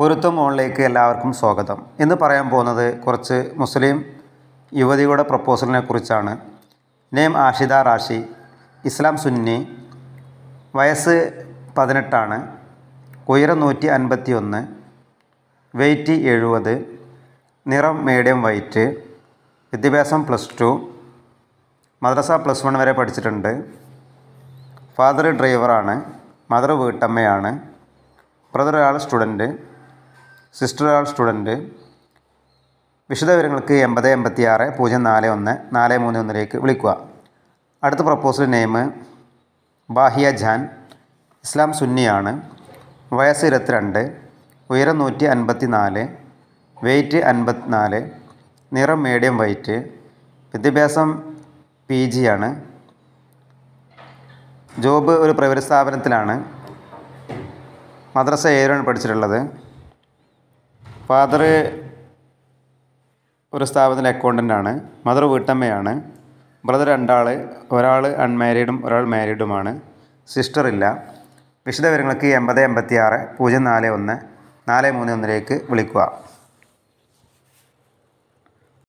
പൊരുത്തം മോളിലേക്ക് എല്ലാവർക്കും സ്വാഗതം. ഇന്ന് പറയാൻ പോകുന്നത് കുറച്ച് മുസ്ലിം യുവതിയുടെ പ്രപ്പോസലിനെ കുറിച്ചാണ്. നെയിം ആഷിദ റാഷി ഇസ്ലാം സുന്നി വയസ്സ് പതിനെട്ടാണ് ഉയരം നൂറ്റി അൻപത്തി ഒന്ന് വെയ്റ്റ് എഴുപത് നിറം മീഡിയം വൈറ്റ് വിദ്യാഭ്യാസം പ്ലസ് ടു മദ്രസ പ്ലസ് വൺ വരെ പഠിച്ചിട്ടുണ്ട്. ഫാദർ ഡ്രൈവറാണ് മദർ വീട്ടമ്മയാണ് ബ്രദർ ഒരാൾ സ്റ്റുഡന്റ് സിസ്റ്റർ ആൾ സ്റ്റുഡന്റ് വിശദവിവരങ്ങൾക്ക് എൺപത് എൺപത്തി ആറ് പൂജ്യം നാല് ഒന്ന് നാല് മൂന്ന് ഒന്നിലേക്ക് വിളിക്കുക. അടുത്ത പ്രപ്പോസൽ നെയിം ബാഹിയ ജാൻ ഇസ്ലാം സുന്നിയാണ് വയസ്സ് ഇരുപത്തിരണ്ട് ഉയരം നൂറ്റി അൻപത്തി നാല് വെയ്റ്റ് അൻപത്തിനാല് നിറം മീഡിയം വൈറ്റ് വിദ്യാഭ്യാസം പി ജിയാണ് ജോബ് ഒരു പ്രൈവറ്റ് സ്ഥാപനത്തിലാണ് മദ്രസ ഏഴാണ് പഠിച്ചിട്ടുള്ളത്. ഫാദർ ഒരു സ്ഥാപനത്തിൽ അക്കൗണ്ടന്റാണ് മദർ വീട്ടമ്മയാണ്. ബ്രദർ രണ്ടാൾ ഒരാൾ അൺമാരീഡും ഒരാൾ മാരീഡുമാണ് സിസ്റ്റർ ഇല്ല. വിശദവിവരങ്ങൾക്ക് എൺപത് എൺപത്തി ആറ് പൂജ്യം നാല് ഒന്ന് നാല് മൂന്ന് ഒന്നിലേക്ക് വിളിക്കുക.